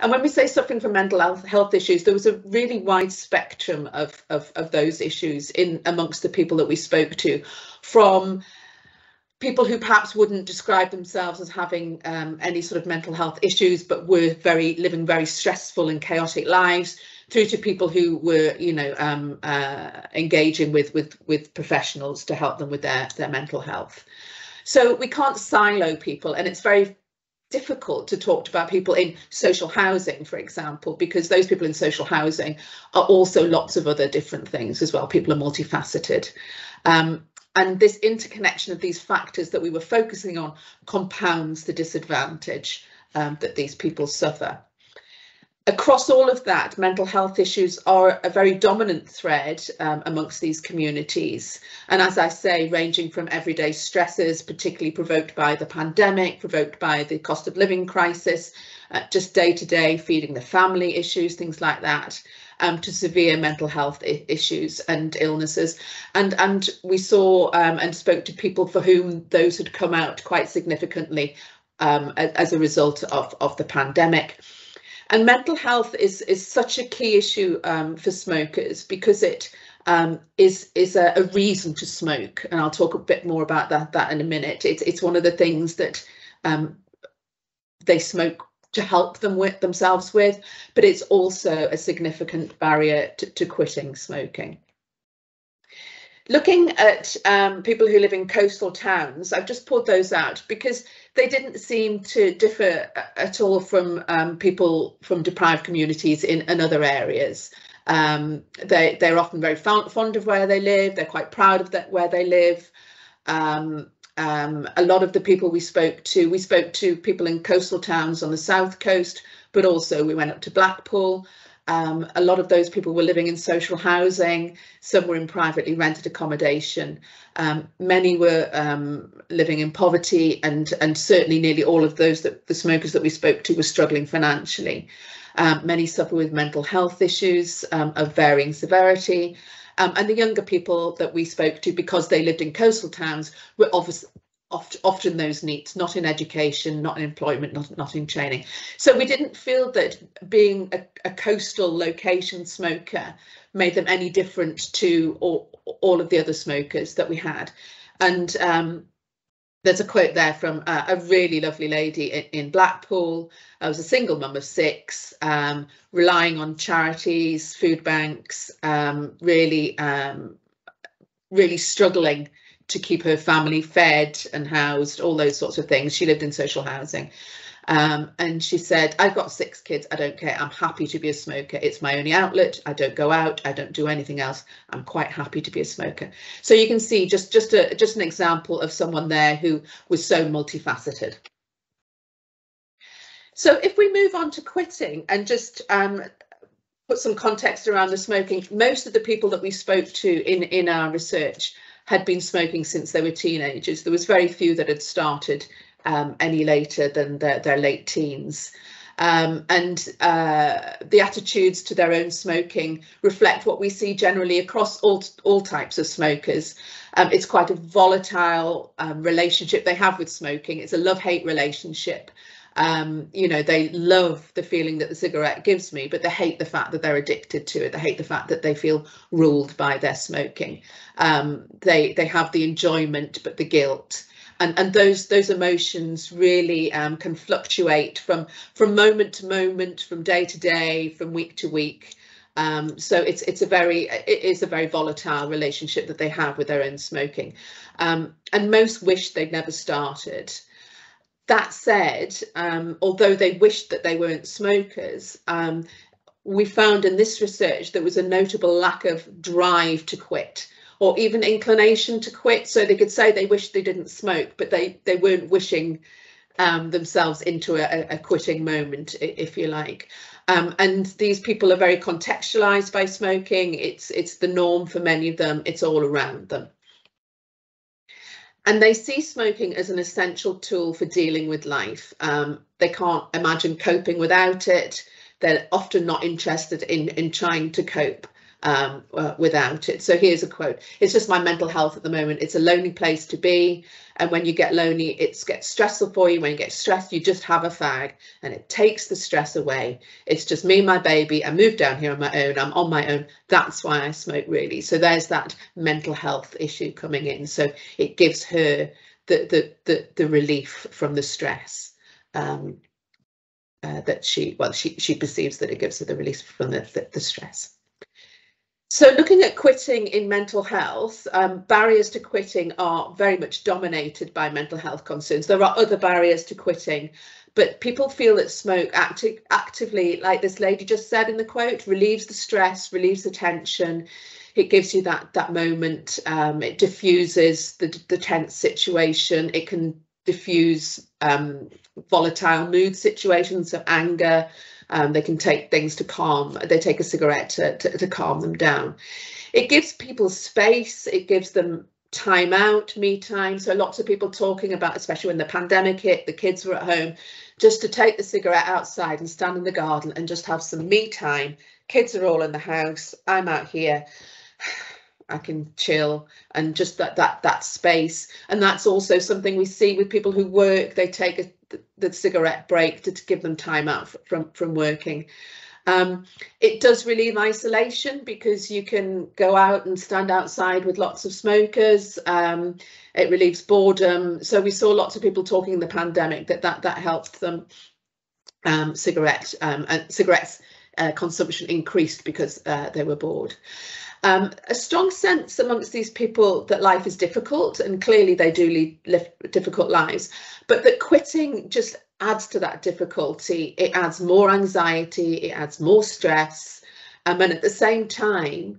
And when we say suffering from mental health, health issues, there was a really wide spectrum of, of, of those issues in amongst the people that we spoke to, from people who perhaps wouldn't describe themselves as having um, any sort of mental health issues, but were very living very stressful and chaotic lives, through to people who were, you know, um, uh, engaging with with with professionals to help them with their their mental health. So we can't silo people, and it's very difficult to talk about people in social housing, for example, because those people in social housing are also lots of other different things as well. People are multifaceted. Um, and this interconnection of these factors that we were focusing on compounds the disadvantage um, that these people suffer. Across all of that, mental health issues are a very dominant thread um, amongst these communities. And as I say, ranging from everyday stresses, particularly provoked by the pandemic, provoked by the cost of living crisis, uh, just day to day feeding the family issues, things like that, um, to severe mental health issues and illnesses. And, and we saw um, and spoke to people for whom those had come out quite significantly um, as a result of, of the pandemic. And mental health is, is such a key issue um, for smokers because it um, is is a, a, reason to smoke, and I'll talk a bit more about that that in a minute. It's it's one of the things that um, they smoke to help them with themselves with, but it's also a significant barrier to, to quitting smoking. Looking at um, people who live in coastal towns, I've just pulled those out because they didn't seem to differ at all from um, people from deprived communities in, in other areas. Um, they, they're often very fond of where they live, they're quite proud of that, where they live. Um, um, a lot of the people we spoke to, we spoke to people in coastal towns on the south coast, but also we went up to Blackpool. Um, a lot of those people were living in social housing, some were in privately rented accommodation, um, many were um, living in poverty and, and certainly nearly all of those that the smokers that we spoke to were struggling financially. Um, many suffer with mental health issues um, of varying severity. Um, and the younger people that we spoke to, because they lived in coastal towns, were obviously oft, often those NEETs, not in education, not in employment, not, not in training. So we didn't feel that being a, a coastal location smoker made them any different to all, all of the other smokers that we had. And um, there's a quote there from a really lovely lady in, in, Blackpool. I was a single mum of six, um, relying on charities, food banks, um, really, um, really struggling to keep her family fed and housed, all those sorts of things. She lived in social housing. Um, and she said, I've got six kids. I don't care. I'm happy to be a smoker. It's my only outlet. I don't go out. I don't do anything else. I'm quite happy to be a smoker. So you can see just just a just an example of someone there who was so multifaceted. So if we move on to quitting and just um, put some context around the smoking, most of the people that we spoke to in in our research had been smoking since they were teenagers. There was very few that had started um, any later than their, their late teens. Um, and uh, the attitudes to their own smoking reflect what we see generally across all, all types of smokers. Um, it's quite a volatile um, relationship they have with smoking. It's a love-hate relationship. Um, you know, they love the feeling that the cigarette gives me, but they hate the fact that they're addicted to it. They hate the fact that they feel ruled by their smoking. Um, they they have the enjoyment, but the guilt and and those those emotions really um, can fluctuate from from moment to moment, from day to day, from week to week. Um, so it's it's a very it is a very volatile relationship that they have with their own smoking, um, and most wish they'd never started. That said, um, although they wished that they weren't smokers, um, we found in this research there was a notable lack of drive to quit or even inclination to quit. So they could say they wished they didn't smoke, but they they weren't wishing um, themselves into a, a, quitting moment, if you like. Um, and these people are very contextualized by smoking. It's it's the norm for many of them. It's all around them. And they see smoking as an essential tool for dealing with life. Um, they can't imagine coping without it. They're often not interested in, in trying to cope um, uh, without it. So here's a quote. It's just my mental health at the moment. It's a lonely place to be. And when you get lonely, it gets stressful for you. When you get stressed, you just have a fag and it takes the stress away. It's just me and my baby. I moved down here on my own. I'm on my own. That's why I smoke really. So there's that mental health issue coming in. So it gives her the, the, the, the relief from the stress. Um, uh, that she well she she perceives that it gives her the release from the, the, the stress. So looking at quitting in mental health, um, barriers to quitting are very much dominated by mental health concerns. There are other barriers to quitting, but people feel that smoke acti actively, like this lady just said in the quote, relieves the stress, relieves the tension. It gives you that that moment. Um, it diffuses the the tense situation. It can diffuse um, volatile mood situations, so anger. Um, they can take things to calm. They take a cigarette to, to, to calm them down. It gives people space. It gives them time out, me time. So lots of people talking about, especially when the pandemic hit, the kids were at home, just to take the cigarette outside and stand in the garden and just have some me time. Kids are all in the house. I'm out here. I can chill and just that that that space. And that's also something we see with people who work. They take a, the, the cigarette break to, to, give them time out from from working. Um, it does relieve isolation because you can go out and stand outside with lots of smokers. Um, it relieves boredom. So we saw lots of people talking in the pandemic that that that helped them. Um, cigarette um, and cigarettes uh, consumption increased because uh, they were bored. Um, a strong sense amongst these people that life is difficult, and clearly they do lead live difficult lives, but that quitting just adds to that difficulty. It adds more anxiety, it adds more stress, um, and at the same time,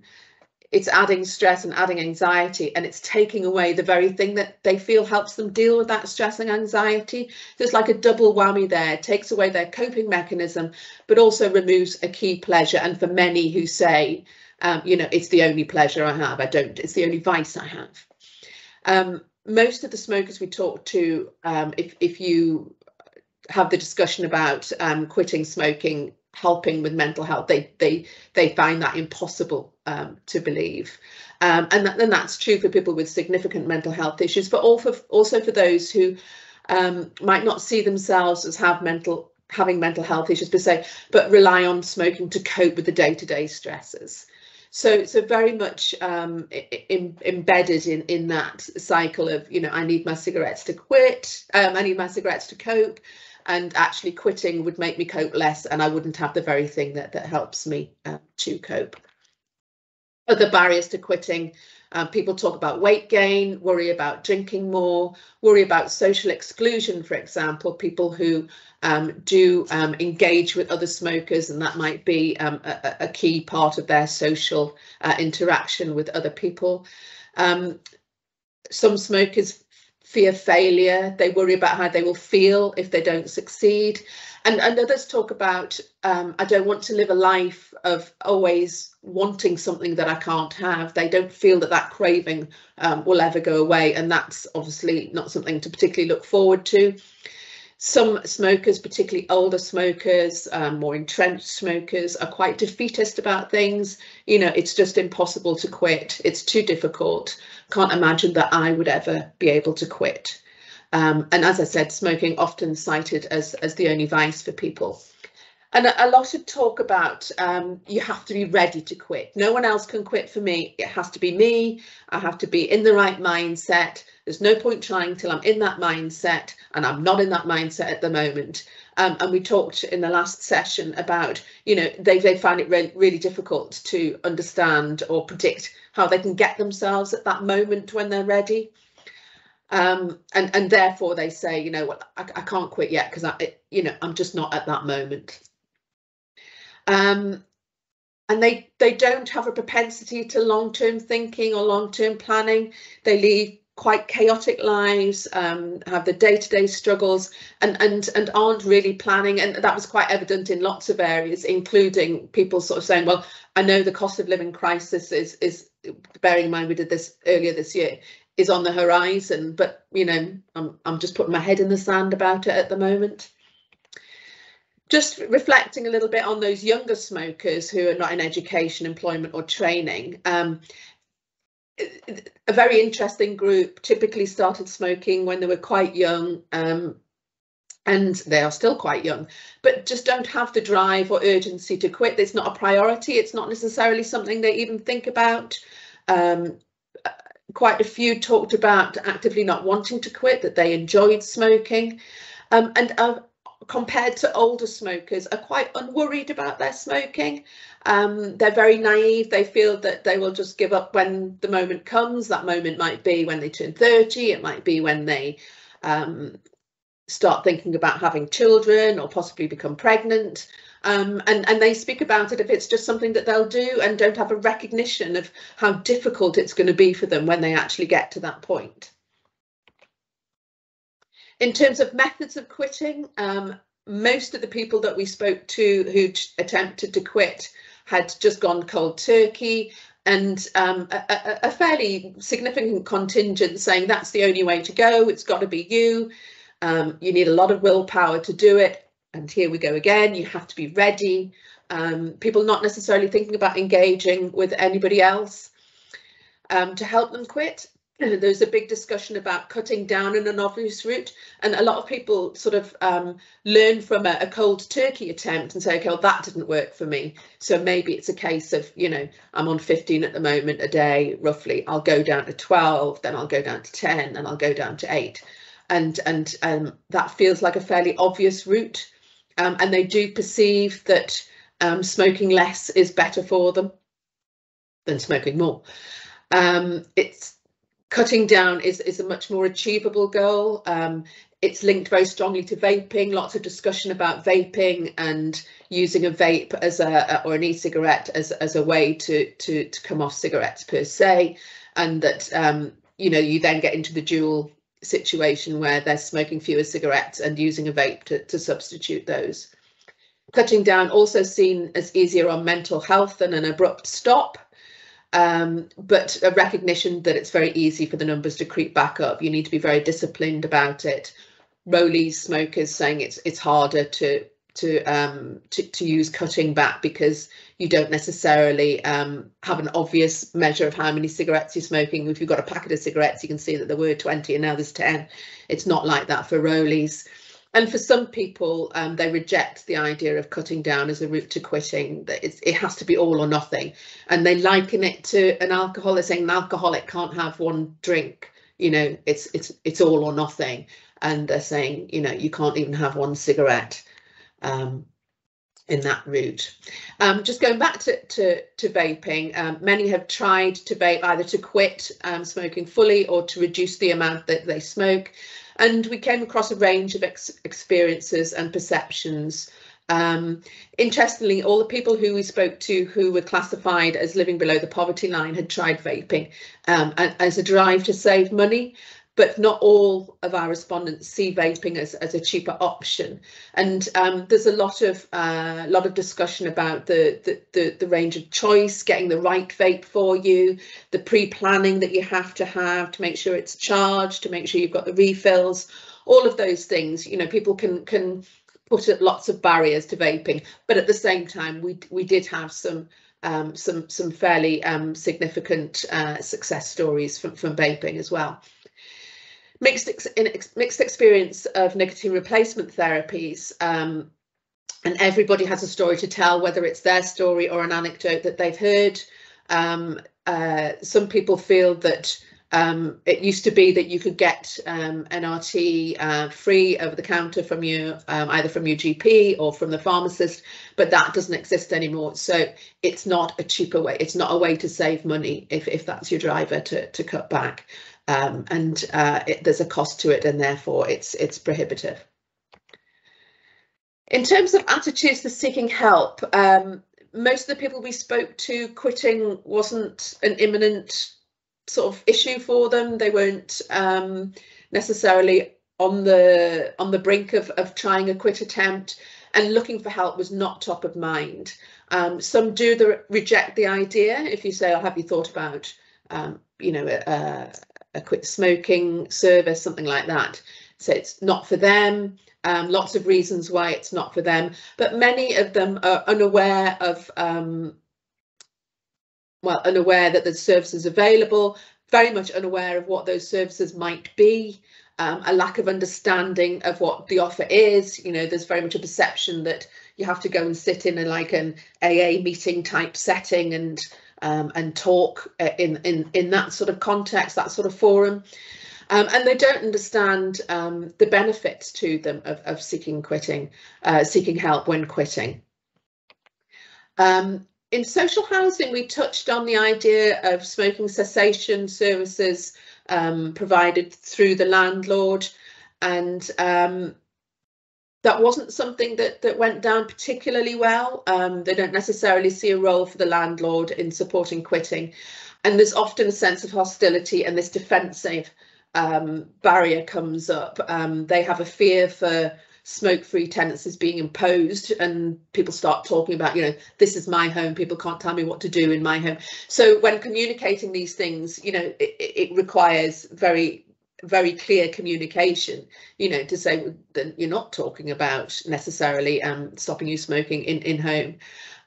it's adding stress and adding anxiety and it's taking away the very thing that they feel helps them deal with that stress and anxiety. So it's like a double whammy there, it takes away their coping mechanism, but also removes a key pleasure. And for many who say, um, you know, it's the only pleasure I have. I don't, it's the only vice I have. Um, most of the smokers we talk to, um, if, if you have the discussion about um, quitting smoking, helping with mental health, they they they find that impossible um, to believe. Um, and, that, that's true for people with significant mental health issues, but also for, also for those who might not see themselves as have mental having mental health issues per se, but rely on smoking to cope with the day-to-day -day stresses. So, so very much um, in, embedded in in that cycle of, you know, I need my cigarettes to quit, um, I need my cigarettes to cope, and actually quitting would make me cope less, and I wouldn't have the very thing that that helps me uh, to cope. Other barriers to quitting um, people talk about weight gain, worry about drinking more, worry about social exclusion, for example, people who um, do um, engage with other smokers, and that might be um, a, a, key part of their social uh, interaction with other people. Um, some smokers fear failure, they worry about how they will feel if they don't succeed. And, and others talk about, um, I don't want to live a life of always wanting something that I can't have. They don't feel that that craving um, will ever go away. And that's obviously not something to particularly look forward to. Some smokers, particularly older smokers, um, more entrenched smokers, are quite defeatist about things. You know, it's just impossible to quit. It's too difficult. Can't imagine that I would ever be able to quit. Um, and as I said, smoking often cited as, as the only vice for people. And a, lot of talk about um, you have to be ready to quit. No one else can quit for me. It has to be me. I have to be in the right mindset. There's no point trying till I'm in that mindset, and I'm not in that mindset at the moment. Um, and we talked in the last session about, you know, they, they find it re really difficult to understand or predict how they can get themselves at that moment when they're ready. Um, and and therefore they say, you know, well, I, I can't quit yet because I, you know, I'm just not at that moment. Um, and they they don't have a propensity to long-term thinking or long-term planning. They lead quite chaotic lives, um, have the day-to-day struggles, and and and aren't really planning. And that was quite evident in lots of areas, including people sort of saying, "Well, I know the cost of living crisis is is bearing in mind we did this earlier this year is on the horizon, but you know, I'm I'm just putting my head in the sand about it at the moment. Just reflecting a little bit on those younger smokers who are not in education, employment or training. Um, a very interesting group typically started smoking when they were quite young um, and they are still quite young, but just don't have the drive or urgency to quit. It's not a priority. It's not necessarily something they even think about. Um, quite a few talked about actively not wanting to quit, that they enjoyed smoking. Um, and uh, compared to older smokers, are quite unworried about their smoking. Um, they're very naive. They feel that they will just give up when the moment comes. That moment might be when they turn 30. It might be when they um, start thinking about having children or possibly become pregnant. Um, and, and they speak about it if it's just something that they'll do and don't have a recognition of how difficult it's going to be for them when they actually get to that point. In terms of methods of quitting, um, most of the people that we spoke to who attempted to quit had just gone cold turkey and um, a, a, fairly significant contingent saying that's the only way to go, it's got to be you, um, you need a lot of willpower to do it, and here we go again, you have to be ready. Um, people not necessarily thinking about engaging with anybody else um, to help them quit. There's a big discussion about cutting down on an obvious route, and a lot of people sort of um, learn from a, a, cold turkey attempt and say, okay, well, that didn't work for me. So maybe it's a case of, you know, I'm on 15 at the moment a day, roughly. I'll go down to 12, then I'll go down to 10, and I'll go down to eight. And, and um, that feels like a fairly obvious route um, and they do perceive that um, smoking less is better for them than smoking more. Um, it's cutting down is, is a much more achievable goal. Um, it's linked very strongly to vaping, lots of discussion about vaping and using a vape as a or an e-cigarette as, as a way to, to, to come off cigarettes per se. And that, um, you know, you then get into the dual situation where they're smoking fewer cigarettes and using a vape to, to substitute those. Cutting down also seen as easier on mental health than an abrupt stop, um, but a recognition that it's very easy for the numbers to creep back up. You need to be very disciplined about it. Rollies smokers saying it's it's harder to to um to, to use cutting back because you don't necessarily um have an obvious measure of how many cigarettes you're smoking if you've got a packet of cigarettes you can see that there were 20 and now there's 10 it's not like that for rollies and for some people um they reject the idea of cutting down as a route to quitting that it has to be all or nothing and they liken it to an alcoholic. saying an alcoholic can't have one drink you know it's it's it's all or nothing and they're saying you know you can't even have one cigarette um, in that route. Um, just going back to, to, to vaping, um, many have tried to vape either to quit um, smoking fully or to reduce the amount that they smoke. And we came across a range of ex experiences and perceptions. Um, interestingly, all the people who we spoke to who were classified as living below the poverty line had tried vaping um, as a drive to save money but not all of our respondents see vaping as, as a cheaper option. And um, there's a lot of uh, lot of discussion about the, the, the, the, range of choice, getting the right vape for you, the pre-planning that you have to have to make sure it's charged, to make sure you've got the refills, all of those things. You know, people can can put up lots of barriers to vaping, but at the same time, we we did have some um, some some fairly um, significant uh, success stories from, from vaping as well mixed ex mixed experience of nicotine replacement therapies. Um, and everybody has a story to tell, whether it's their story or an anecdote that they've heard. Um, uh, some people feel that um, it used to be that you could get um, NRT uh, free over the counter from you, um, either from your GP or from the pharmacist, but that doesn't exist anymore. So it's not a cheaper way. It's not a way to save money if, if that's your driver to, to cut back um, and uh, it, there's a cost to it and therefore it's it's prohibitive. In terms of attitudes to seeking help, um, most of the people we spoke to, quitting wasn't an imminent sort of issue for them. They weren't um, necessarily on the on the brink of, of trying a quit attempt and looking for help was not top of mind. Um, some do the, reject the idea if you say, oh, have you thought about, um, you know, uh, a quit smoking service, something like that. So it's not for them, um, lots of reasons why it's not for them, but many of them are unaware of, um, well, unaware that the services available, very much unaware of what those services might be, um, a lack of understanding of what the offer is. You know, there's very much a perception that you have to go and sit in a like an AA meeting type setting and um, and talk uh, in in in that sort of context, that sort of forum. Um, and they don't understand um, the benefits to them of, of seeking quitting, uh, seeking help when quitting. Um, in social housing, we touched on the idea of smoking cessation services um, provided through the landlord, and um, that wasn't something that that went down particularly well. Um, they don't necessarily see a role for the landlord in supporting quitting, and there's often a sense of hostility and this defensive um, barrier comes up. Um, they have a fear for smoke-free tenancies being imposed and people start talking about you know this is my home people can't tell me what to do in my home so when communicating these things you know it, it requires very very clear communication you know to say that you're not talking about necessarily um, stopping you smoking in in home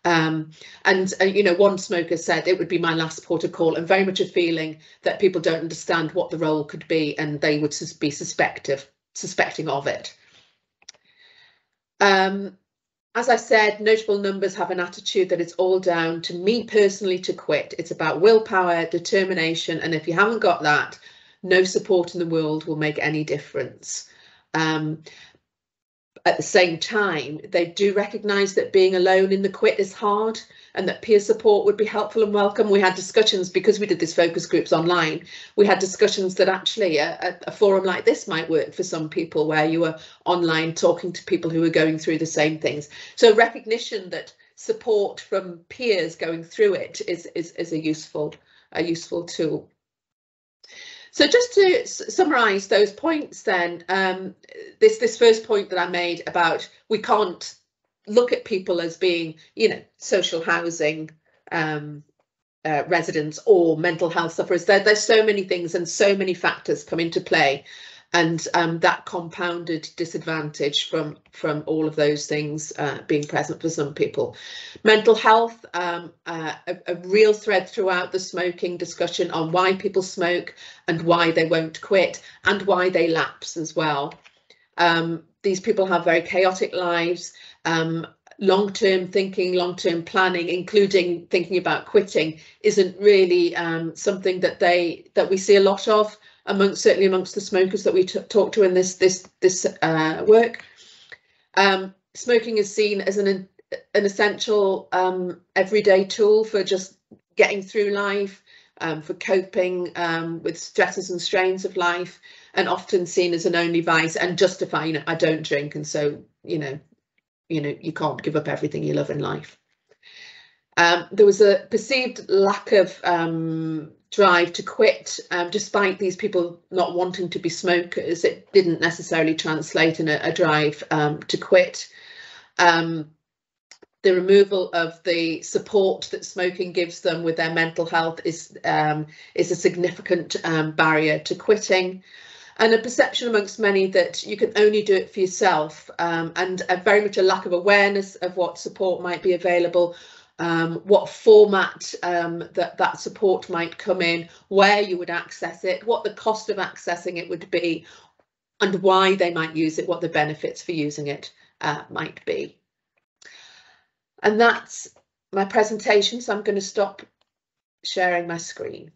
um, and uh, you know one smoker said it would be my last port of call and very much a feeling that people don't understand what the role could be and they would be suspective suspecting of it um, as I said, notable numbers have an attitude that it's all down to me personally to quit. It's about willpower, determination, and if you haven't got that, no support in the world will make any difference. Um, at the same time, they do recognise that being alone in the quit is hard and that peer support would be helpful and welcome. We had discussions because we did this focus groups online. We had discussions that actually a, a, forum like this might work for some people where you were online talking to people who are going through the same things. So recognition that support from peers going through it is, is, is a useful a useful tool. So just to summarise those points then, um, this, this first point that I made about we can't look at people as being, you know, social housing um, uh, residents or mental health sufferers. There, there's so many things and so many factors come into play and um, that compounded disadvantage from from all of those things uh, being present for some people. Mental health, um, uh, a, a, real thread throughout the smoking discussion on why people smoke and why they won't quit and why they lapse as well. Um, these people have very chaotic lives. Um, long-term thinking, long-term planning, including thinking about quitting, isn't really um, something that they that we see a lot of amongst certainly amongst the smokers that we talk to in this this this uh, work. Um, smoking is seen as an an essential um, everyday tool for just getting through life, um, for coping um, with stresses and strains of life, and often seen as an only vice and justify. You know, I don't drink, and so you know, you know, you can't give up everything you love in life. Um, there was a perceived lack of um, drive to quit, um, despite these people not wanting to be smokers. It didn't necessarily translate in a, a drive um, to quit. Um, the removal of the support that smoking gives them with their mental health is um, is a significant um, barrier to quitting and a perception amongst many that you can only do it for yourself um, and a very much a lack of awareness of what support might be available um, what format um, that that support might come in, where you would access it, what the cost of accessing it would be, and why they might use it, what the benefits for using it uh, might be. And that's my presentation, so I'm going to stop sharing my screen.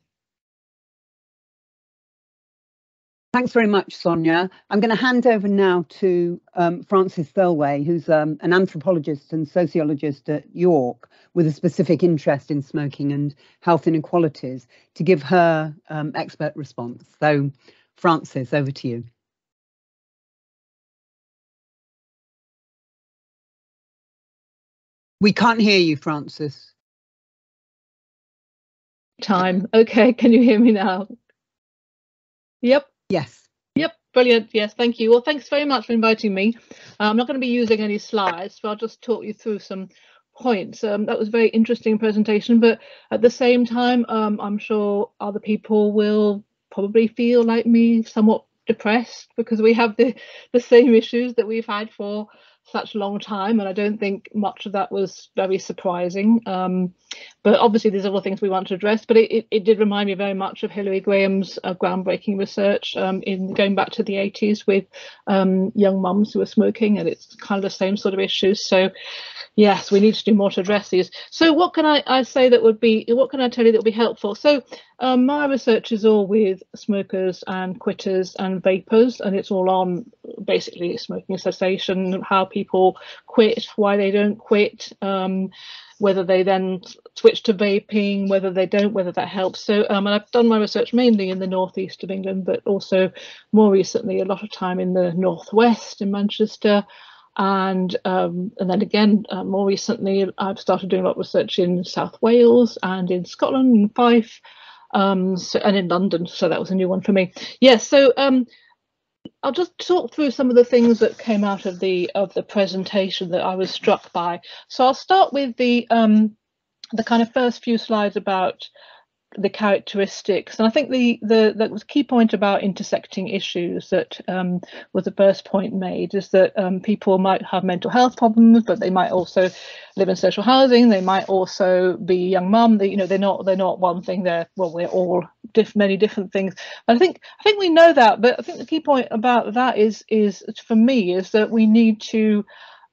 Thanks very much, Sonya. I'm going to hand over now to um, Frances Thirlway, who's um, an anthropologist and sociologist at York with a specific interest in smoking and health inequalities, to give her um, expert response. So, Frances, over to you. We can't hear you, Frances. Time. Okay, can you hear me now? Yep. Yes. Yep, brilliant. Yes, thank you. Well, thanks very much for inviting me. Uh, I'm not going to be using any slides, so I'll just talk you through some points. Um, that was a very interesting presentation, but at the same time, um, I'm sure other people will probably feel like me, somewhat depressed because we have the the same issues that we've had for such a long time, and I don't think much of that was very surprising. Um, but obviously, there's other things we want to address. But it, it, it did remind me very much of Hilary Graham's uh, groundbreaking research um, in going back to the 80s with um, young mums who are smoking, and it's kind of the same sort of issues. So, yes, we need to do more to address these. So, what can I, I say that would be? What can I tell you that would be helpful? So, um, my research is all with smokers and quitters and vapers, and it's all on basically smoking cessation, how people quit, why they don't quit, um, whether they then switch to vaping, whether they don't, whether that helps. So, um, and I've done my research mainly in the northeast of England, but also more recently a lot of time in the northwest in Manchester. And um, and then again, uh, more recently, I've started doing a lot of research in South Wales and in Scotland and Fife um, so, and in London. So that was a new one for me. Yes. Yeah, so um, I'll just talk through some of the things that came out of the of the presentation that I was struck by. So I'll start with the um, the kind of first few slides about the characteristics. And I think the the was key point about intersecting issues that um, was the first point made is that um, people might have mental health problems, but they might also live in social housing. They might also be a young mum. They, you know, they're not they're not one thing. They're well, we're all diff- many different things. I think I think we know that, but I think the key point about that is is for me is that we need to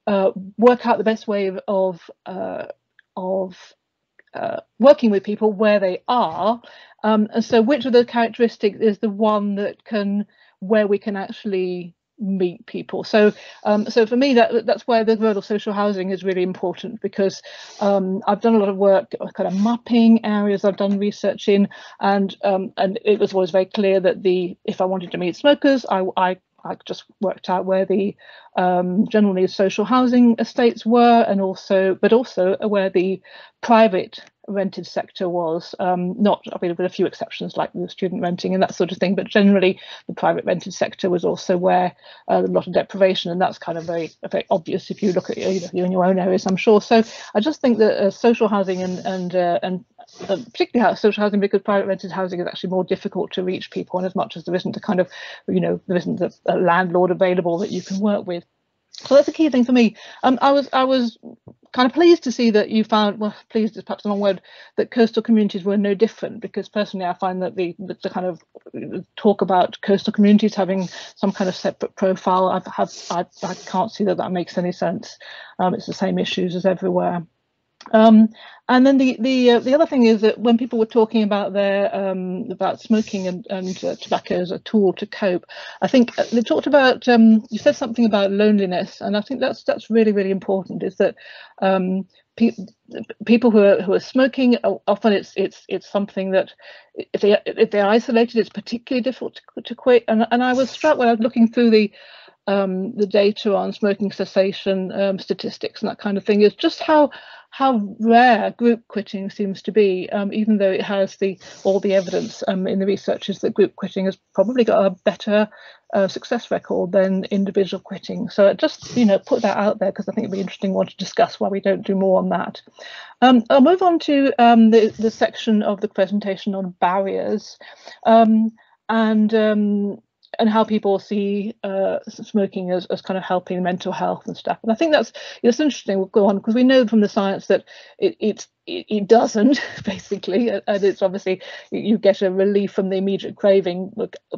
uh, work out the best way of of, uh, of uh, working with people where they are. Um, and so which of the characteristics is the one that can, where we can actually meet people. So um, so for me that that's where the of social housing is really important because um, I've done a lot of work kind of mapping areas I've done research in and um, and it was always very clear that the if I wanted to meet smokers I, I I just worked out where the um, generally social housing estates were, and also, but also where the private rented sector was. Um, not, I mean, with a few exceptions like the student renting and that sort of thing, but generally the private rented sector was also where uh, a lot of deprivation, and that's kind of very, very obvious if you look at you know, in your own areas, I'm sure. So I just think that uh, social housing and and uh, and uh, particularly social housing because private rented housing is actually more difficult to reach people and as much as there isn't a kind of you know there isn't a, a landlord available that you can work with so that's a key thing for me. Um, I was I was kind of pleased to see that you found well pleased is perhaps the wrong word that coastal communities were no different because personally I find that the the kind of talk about coastal communities having some kind of separate profile I've have I, I can't see that that makes any sense. Um, it's the same issues as everywhere. Um, and then the the uh, the other thing is that when people were talking about their um, about smoking and, and uh, tobacco as a tool to cope, I think uh, they talked about um, you said something about loneliness, and I think that's that's really really important. Is that um, pe people who are who are smoking often it's it's it's something that if they if they're isolated, it's particularly difficult to, to quit. And and I was struck when I was looking through the um, the data on smoking cessation um, statistics and that kind of thing is just how how rare group quitting seems to be, um, even though it has the all the evidence um, in the research is that group quitting has probably got a better uh, success record than individual quitting. So just you know put that out there because I think it'd be interesting one to discuss why we don't do more on that. Um, I'll move on to um, the the section of the presentation on barriers. Um, and um, and how people see uh, smoking as, as kind of helping mental health and stuff. And I think that's it's interesting. We'll go on because we know from the science that it, it's it, doesn't basically, and it's obviously you get a relief from the immediate craving,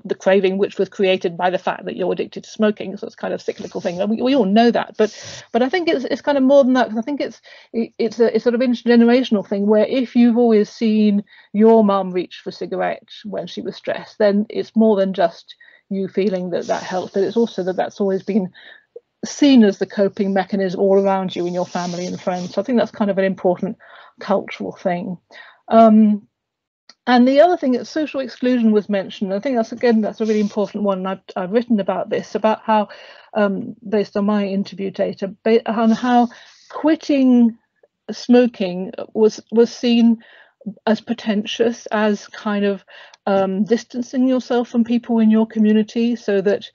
the craving which was created by the fact that you're addicted to smoking. So it's kind of cyclical thing. We, we all know that, but but I think it's it's kind of more than that because I think it's it's a it's sort of intergenerational thing where if you've always seen your mum reach for cigarettes when she was stressed, then it's more than just you feeling that that helps, but it's also that that's always been seen as the coping mechanism all around you in your family and friends. So I think that's kind of an important cultural thing. Um, and the other thing that social exclusion was mentioned. I think that's again that's a really important one. I've I've written about this about how, um, based on my interview data, on how quitting smoking was was seen as pretentious as kind of um, distancing yourself from people in your community so that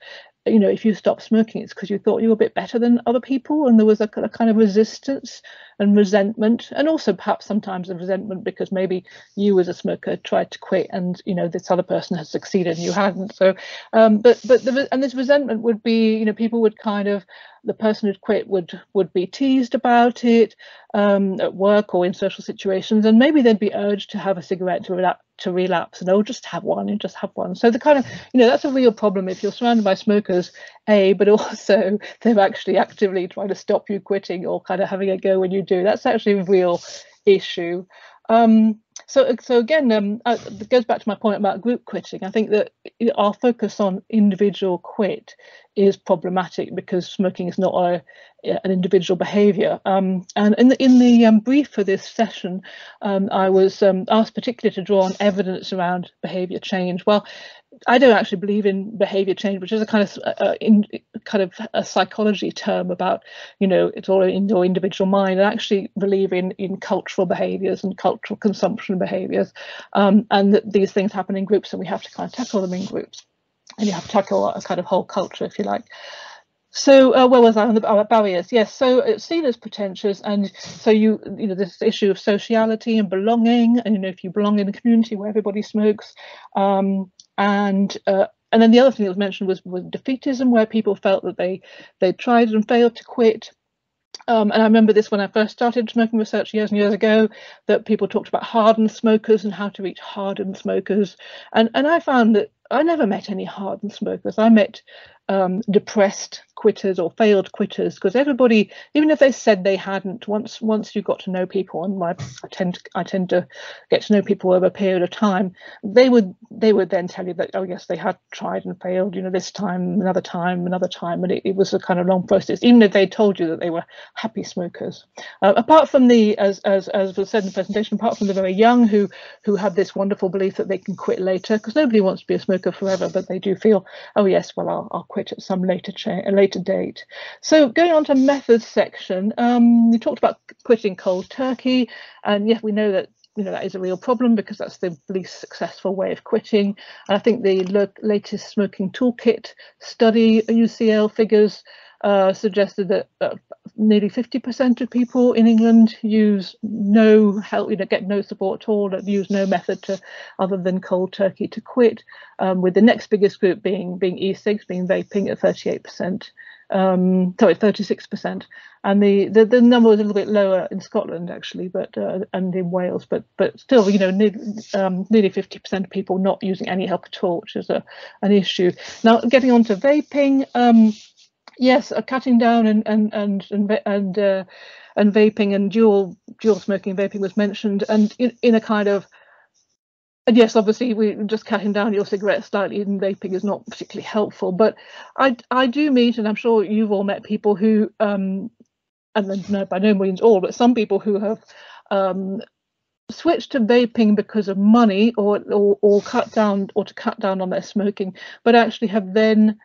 you know, if you stop smoking, it's because you thought you were a bit better than other people, and there was a, a, kind of resistance and resentment, and also perhaps sometimes a resentment because maybe you as a smoker tried to quit, and you know this other person has succeeded and you hadn't. So, um, but but the, and this resentment would be, you know, people would kind of the person who'd quit would would be teased about it um, at work or in social situations, and maybe they'd be urged to have a cigarette to to relapse and oh just have one and just have one. So the kind of you know that's a real problem if you're surrounded by smokers a but also they're actually actively trying to stop you quitting or kind of having a go when you do. That's actually a real issue. Um, so, so again, um, uh, it goes back to my point about group quitting. I think that our focus on individual quit is problematic because smoking is not a, an individual behaviour. Um, and in the, in the um, brief for this session, um, I was um, asked particularly to draw on evidence around behaviour change. Well, I don't actually believe in behavior change, which is a kind of uh, uh, in kind of a psychology term about you know it's all in your individual mind. I actually believe in in cultural behaviors and cultural consumption behaviors, um, and that these things happen in groups, and we have to kind of tackle them in groups, and you have to tackle a kind of whole culture, if you like. So uh, where was I on the uh, barriers? Yes, so it's seen as pretentious, and so you you know this issue of sociality and belonging, and you know if you belong in a community where everybody smokes, um, and uh, and then the other thing that was mentioned was, was defeatism, where people felt that they they tried and failed to quit. Um, and I remember this when I first started smoking research years and years ago, that people talked about hardened smokers and how to reach hardened smokers. And and I found that I never met any hardened smokers. I met um, depressed quitters or failed quitters because everybody, even if they said they hadn't, once once you got to know people, and my, I tend to, I tend to get to know people over a period of time, they would they would then tell you that oh yes they had tried and failed, you know this time, another time, another time, and it, it was a kind of long process. Even if they told you that they were happy smokers, uh, apart from the as as as was said in the presentation, apart from the very young who who have this wonderful belief that they can quit later because nobody wants to be a smoker forever, but they do feel oh yes well I'll, I'll quit at some later a later date. So going on to methods section, um, we talked about quitting cold turkey, and yes, we know that you know that is a real problem because that's the least successful way of quitting. And I think the latest smoking toolkit study, UCL figures uh, suggested that uh, nearly 50% of people in England use no help, you know, get no support at all, use no method to other than cold turkey to quit, um, with the next biggest group being being e-cigs, being vaping at 38%, um, sorry, 36%. And the, the, the number was a little bit lower in Scotland actually, but uh, and in Wales, but but still, you know, nearly, um, nearly 50% of people not using any help at all, which is a, an issue. Now, getting on to vaping, um, yes, uh, cutting down and and and and and, uh, and vaping and dual dual smoking vaping was mentioned, and in, in a kind of and yes, obviously, we just cutting down your cigarette slightly and vaping is not particularly helpful. But I I do meet, and I'm sure you've all met people who, um, and then, no, by no means all, but some people who have um, switched to vaping because of money or, or or cut down or to cut down on their smoking, but actually have then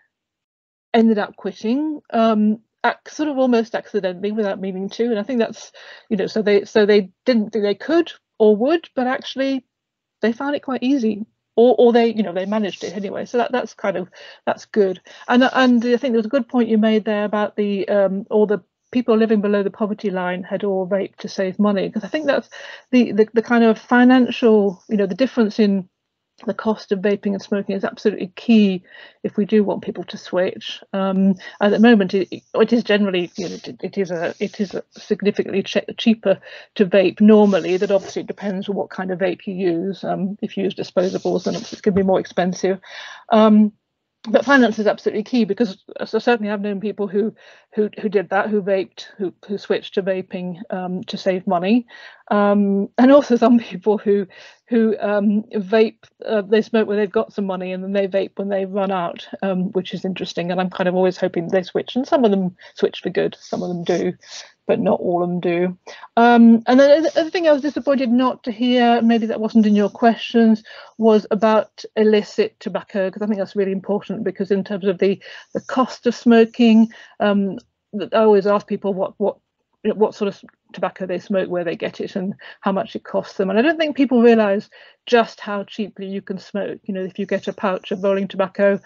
ended up quitting um, sort of almost accidentally without meaning to and i think that's you know so they so they didn't think they could or would but actually they found it quite easy or, or they you know they managed it anyway. So that that's kind of that's good. And and i think there's a good point you made there about the um all the people living below the poverty line had all vaped to save money because i think that's the, the the kind of financial you know the difference in the cost of vaping and smoking is absolutely key if we do want people to switch. Um, at the moment, it, it is generally you know, it, it is a it is a significantly ch cheaper to vape normally. That obviously depends on what kind of vape you use. Um, if you use disposables, then it's going to be more expensive. Um, but finance is absolutely key because so certainly I've known people who who who did that, who vaped, who who switched to vaping um, to save money, um, and also some people who who um, vape, uh, they smoke when they've got some money, and then they vape when they run out, um, which is interesting. And I'm kind of always hoping they switch, and some of them switch for good, some of them do but not all of them do. Um, and then the other thing I was disappointed not to hear, maybe that wasn't in your questions, was about illicit tobacco, because I think that's really important because in terms of the, the cost of smoking, um, I always ask people what, what what sort of tobacco they smoke, where they get it, and how much it costs them. And I don't think people realise just how cheaply you can smoke. You know, if you get a pouch of rolling tobacco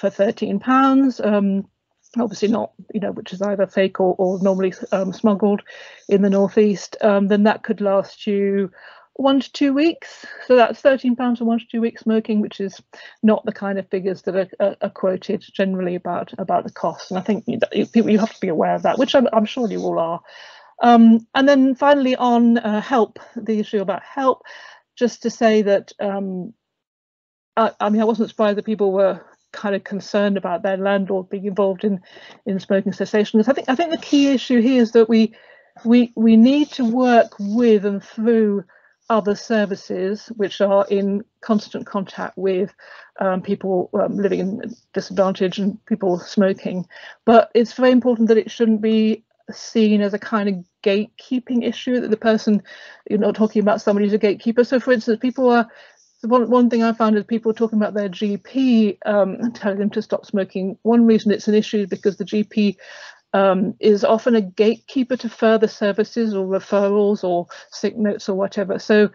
for thirteen pounds. Um, obviously not, you know, which is either fake or, or normally um, smuggled in the northeast, um, then that could last you one to two weeks. So that's thirteen pounds for one to two weeks smoking, which is not the kind of figures that are, are, are quoted generally about about the cost. And I think you, people you have to be aware of that, which I'm, I'm sure you all are. Um, and then finally on uh, help, the issue about help, just to say that um, I, I mean I wasn't surprised that people were kind of concerned about their landlord being involved in in smoking cessation. I think I think the key issue here is that we we we need to work with and through other services which are in constant contact with um, people um, living in disadvantage and people smoking. But it's very important that it shouldn't be seen as a kind of gatekeeping issue that the person you're not talking about somebody who's a gatekeeper. So for instance, people are one, one thing I found is people talking about their GP um, telling them to stop smoking. One reason it's an issue is because the GP um, is often a gatekeeper to further services or referrals or sick notes or whatever. So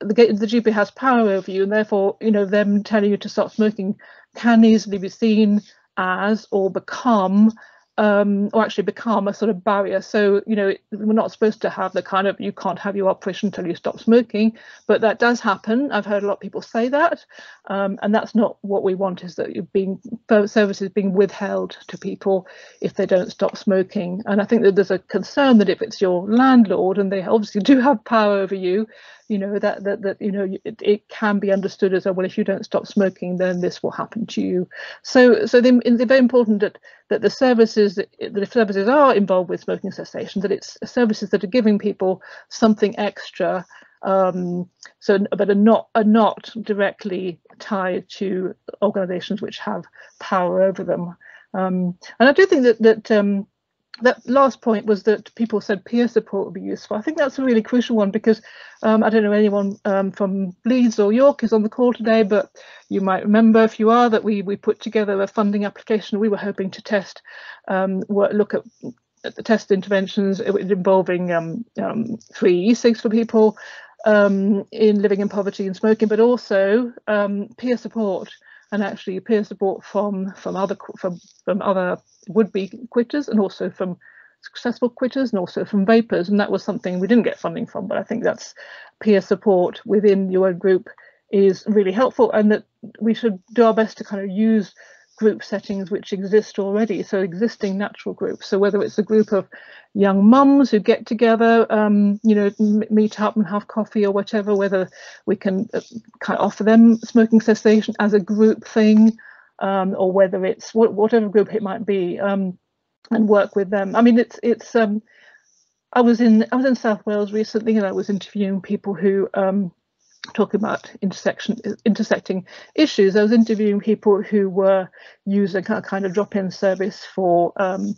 the, the GP has power over you, and therefore, you know, them telling you to stop smoking can easily be seen as or become um, or actually become a sort of barrier. So, you know, we're not supposed to have the kind of you can't have your operation until you stop smoking, but that does happen. I've heard a lot of people say that, um, and that's not what we want. Is that you're being services being withheld to people if they don't stop smoking? And I think that there's a concern that if it's your landlord and they obviously do have power over you, you know that that that you know it, it can be understood as oh, well if you don't stop smoking then this will happen to you. So so they're, very important that that the services that the services are involved with smoking cessation that it's services that are giving people something extra um, so but are not are not directly tied to organizations which have power over them. Um, and I do think that that um, that last point was that people said peer support would be useful. I think that's a really crucial one because um, I don't know anyone um, from Leeds or York is on the call today, but you might remember if you are that we we put together a funding application. We were hoping to test, um, look at, at the test interventions involving um, um, free e-cigs for people um, in living in poverty and smoking, but also peer support and actually peer support from from other from from other would-be quitters and also from successful quitters and also from vapers and that was something we didn't get funding from but I think that's peer support within your own group is really helpful and that we should do our best to kind of use group settings which exist already, so existing natural groups. So whether it's a group of young mums who get together, um, you know, meet up and have coffee or whatever, whether we can uh, kind of offer them smoking cessation as a group thing, um, or whether it's whatever group it might be, um, and work with them. I mean, it's it's. Um, I was in I was in South Wales recently, and I was interviewing people who um, talking about intersection intersecting issues. I was interviewing people who were using a kind of drop-in service for um,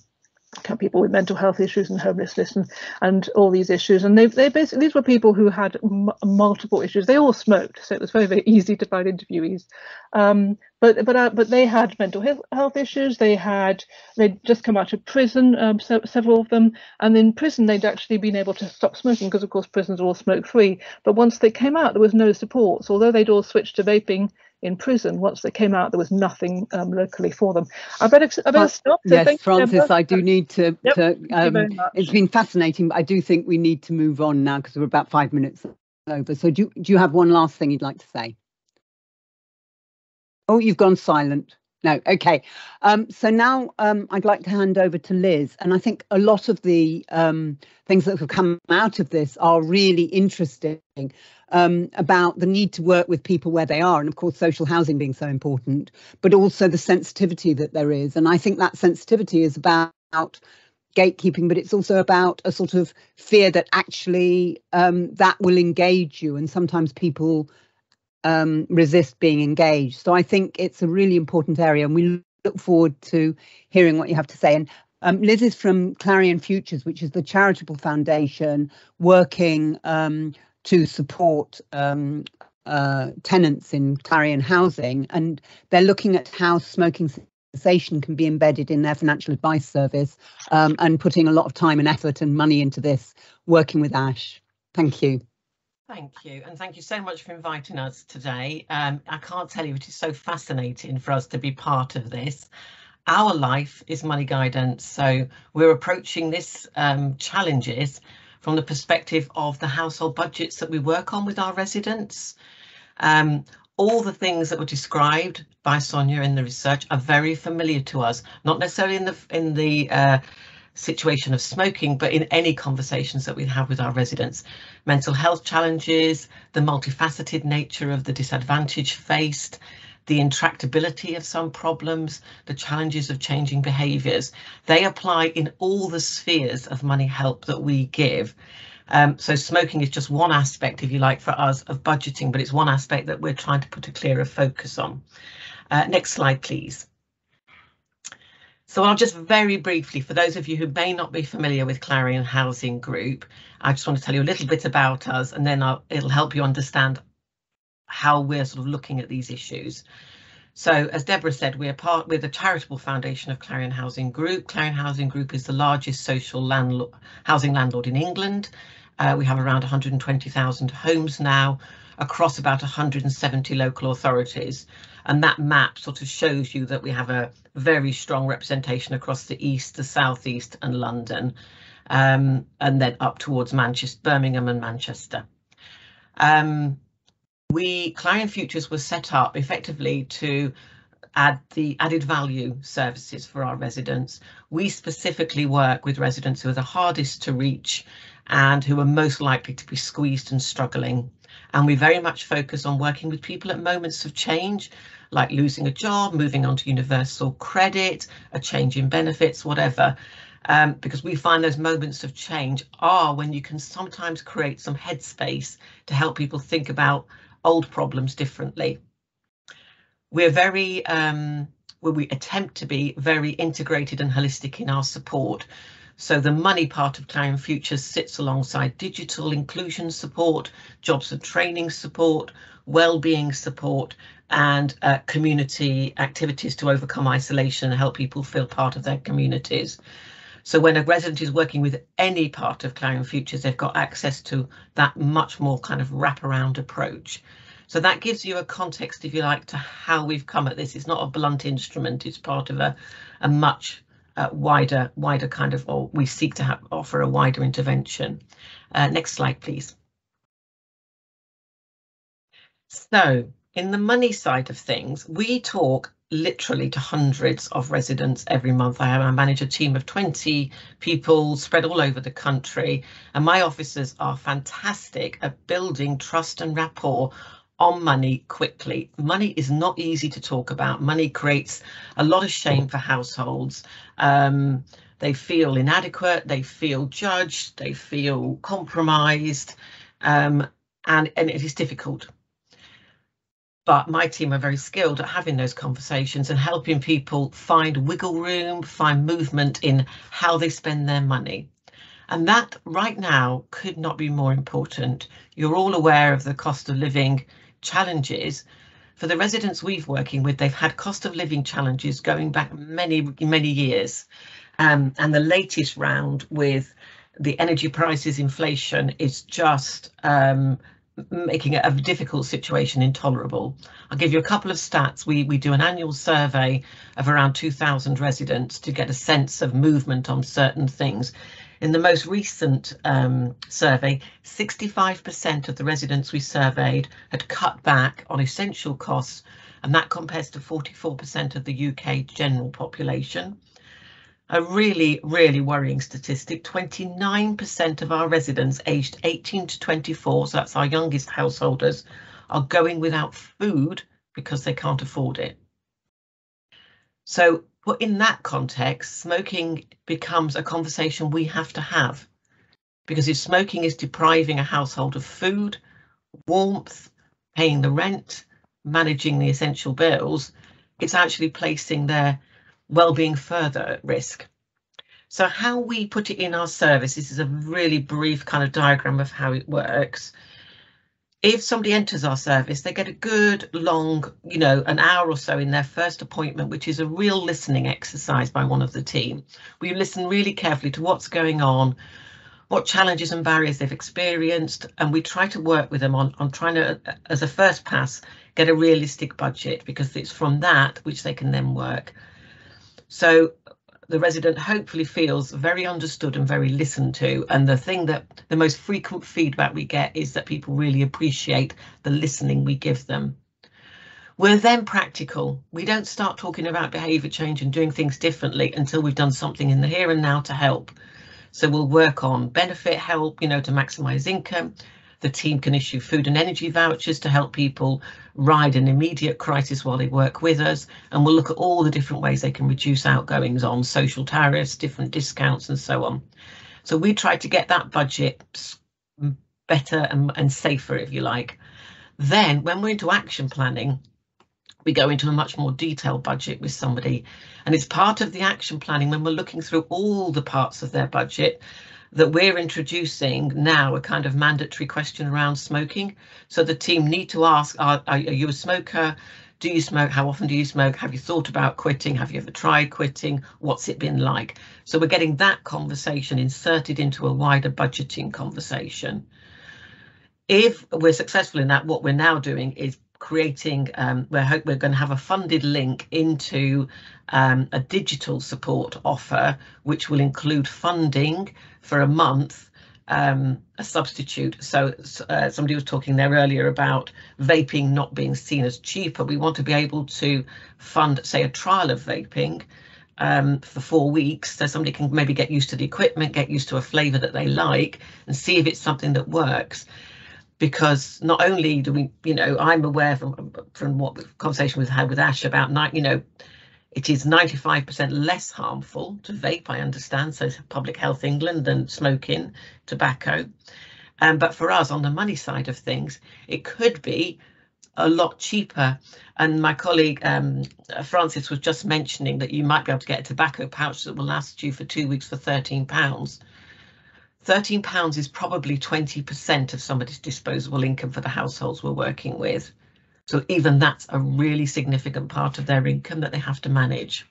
people with mental health issues and homelessness and, and all these issues. And they, they basically, these were people who had multiple issues. They all smoked, so it was very, very easy to find interviewees. Um, but but uh, but they had mental health issues. They had they'd just come out of prison, um, several of them, and in prison they'd actually been able to stop smoking because of course prisons are all smoke free. But once they came out, there was no support. So although they'd all switched to vaping in prison. Once they came out, there was nothing um, locally for them. I better, I better stop. So yes, Frances, I do need to. Yep, to um, it's been fascinating, but I do think we need to move on now because we're about five minutes over. So do do you have one last thing you'd like to say? Oh, you've gone silent. No, okay. Um, so now um, I'd like to hand over to Liz. And I think a lot of the um, things that have come out of this are really interesting um, about the need to work with people where they are. And of course, social housing being so important, but also the sensitivity that there is. And I think that sensitivity is about gatekeeping, but it's also about a sort of fear that actually um, that will engage you. And sometimes people um, resist being engaged. So I think it's a really important area, and we look forward to hearing what you have to say. And um, Liz is from Clarion Futures, which is the charitable foundation working um, to support um, uh, tenants in Clarion housing, and they're looking at how smoking cessation can be embedded in their financial advice service um, and putting a lot of time and effort and money into this, working with ASH. Thank you. Thank you, and thank you so much for inviting us today. Um, I can't tell you, it is so fascinating for us to be part of this. Our life is money guidance, so we're approaching this um, challenges from the perspective of the household budgets that we work on with our residents. Um, all the things that were described by Sonya in the research are very familiar to us, not necessarily in the in the uh, situation of smoking, but in any conversations that we have with our residents. Mental health challenges, the multifaceted nature of the disadvantage faced, the intractability of some problems, the challenges of changing behaviours. They apply in all the spheres of money help that we give. Um, so smoking is just one aspect, if you like, for us of budgeting, but it's one aspect that we're trying to put a clearer focus on. Uh, next slide, please. So I'll just very briefly, for those of you who may not be familiar with Clarion Housing Group, I just want to tell you a little bit about us and then I'll, it'll help you understand how we're sort of looking at these issues. So as Deborah said, we are part with the charitable foundation of Clarion Housing Group. Clarion Housing Group is the largest social landlord, housing landlord in England. Uh, we have around 120,000 homes now across about 170 local authorities. And that map sort of shows you that we have a very strong representation across the east, the southeast and London, um, and then up towards Manchester, Birmingham and Manchester. Um, we Clarion Futures was set up effectively to add the added value services for our residents. We specifically work with residents who are the hardest to reach and who are most likely to be squeezed and struggling. And we very much focus on working with people at moments of change, like losing a job, moving on to universal credit, a change in benefits, whatever. Um, because we find those moments of change are when you can sometimes create some headspace to help people think about old problems differently. We're very, um, well, we attempt to be very integrated and holistic in our support. So the money part of Clarion Futures sits alongside digital inclusion support, jobs and training support, well-being support and uh, community activities to overcome isolation and help people feel part of their communities. So when a resident is working with any part of Clarion Futures, they've got access to that much more kind of wraparound approach. So that gives you a context, if you like, to how we've come at this. It's not a blunt instrument, it's part of a, a much uh, wider, wider kind of, or we seek to have, offer a wider intervention. Uh, next slide, please. So in the money side of things, we talk literally to hundreds of residents every month. I, have, I manage a team of 20 people spread all over the country, and my officers are fantastic at building trust and rapport on money quickly. Money is not easy to talk about. Money creates a lot of shame for households. Um, they feel inadequate, they feel judged, they feel compromised, um, and, and it is difficult but my team are very skilled at having those conversations and helping people find wiggle room, find movement in how they spend their money. And that right now could not be more important. You're all aware of the cost of living challenges. For the residents we've working with, they've had cost of living challenges going back many, many years. Um, and the latest round with the energy prices inflation is just um, making a difficult situation intolerable. I'll give you a couple of stats. We, we do an annual survey of around 2,000 residents to get a sense of movement on certain things. In the most recent um, survey, 65% of the residents we surveyed had cut back on essential costs, and that compares to 44% of the UK general population a really, really worrying statistic. 29% of our residents aged 18 to 24, so that's our youngest householders, are going without food because they can't afford it. So put in that context, smoking becomes a conversation we have to have. Because if smoking is depriving a household of food, warmth, paying the rent, managing the essential bills, it's actually placing their well-being further at risk. So how we put it in our service, this is a really brief kind of diagram of how it works, if somebody enters our service, they get a good long, you know, an hour or so in their first appointment, which is a real listening exercise by one of the team. We listen really carefully to what's going on, what challenges and barriers they've experienced, and we try to work with them on, on trying to, as a first pass, get a realistic budget because it's from that which they can then work. So the resident hopefully feels very understood and very listened to. And the thing that the most frequent feedback we get is that people really appreciate the listening we give them. We're then practical. We don't start talking about behaviour change and doing things differently until we've done something in the here and now to help. So we'll work on benefit help, you know, to maximise income. The team can issue food and energy vouchers to help people ride an immediate crisis while they work with us. And we'll look at all the different ways they can reduce outgoings on social tariffs, different discounts and so on. So we try to get that budget better and, and safer, if you like. Then when we're into action planning, we go into a much more detailed budget with somebody. And it's part of the action planning when we're looking through all the parts of their budget that we're introducing now a kind of mandatory question around smoking. So the team need to ask, are, are you a smoker? Do you smoke? How often do you smoke? Have you thought about quitting? Have you ever tried quitting? What's it been like? So we're getting that conversation inserted into a wider budgeting conversation. If we're successful in that, what we're now doing is creating, um, we're, hope we're going to have a funded link into um, a digital support offer, which will include funding for a month um, a substitute. So uh, somebody was talking there earlier about vaping not being seen as cheaper. We want to be able to fund, say, a trial of vaping um, for four weeks so somebody can maybe get used to the equipment, get used to a flavour that they like and see if it's something that works because not only do we, you know, I'm aware from from what conversation we've had with ASH about night, you know, it is 95% less harmful to vape, I understand, so Public Health England than smoking tobacco. Um, but for us on the money side of things, it could be a lot cheaper. And my colleague um, Francis was just mentioning that you might be able to get a tobacco pouch that will last you for two weeks for 13 pounds. 13 pounds is probably 20% of somebody's disposable income for the households we're working with. So even that's a really significant part of their income that they have to manage.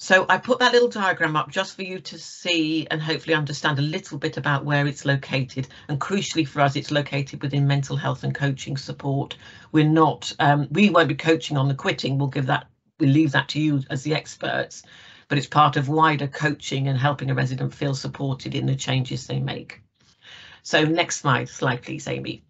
So I put that little diagram up just for you to see and hopefully understand a little bit about where it's located. And crucially for us, it's located within mental health and coaching support. We're not, um, we won't be coaching on the quitting. We'll give that, we leave that to you as the experts but it's part of wider coaching and helping a resident feel supported in the changes they make. So next slide, slide please, Amy.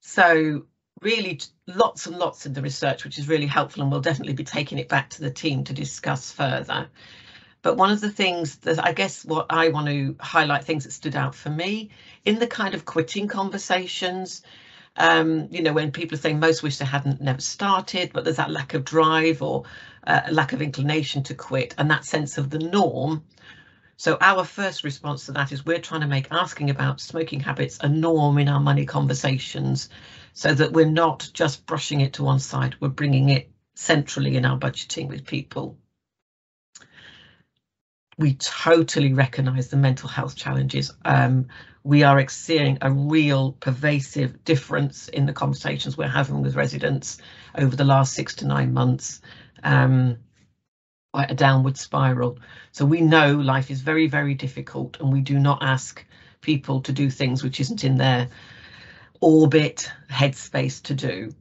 So really lots and lots in the research, which is really helpful and we'll definitely be taking it back to the team to discuss further. But one of the things that I guess what I want to highlight things that stood out for me in the kind of quitting conversations, um, you know, when people are saying most wish they hadn't never started, but there's that lack of drive or uh, lack of inclination to quit and that sense of the norm. So our first response to that is we're trying to make asking about smoking habits a norm in our money conversations so that we're not just brushing it to one side, we're bringing it centrally in our budgeting with people. We totally recognise the mental health challenges. Um, we are seeing a real pervasive difference in the conversations we're having with residents over the last six to nine months um, a downward spiral. So we know life is very, very difficult and we do not ask people to do things which isn't in their orbit, headspace to do.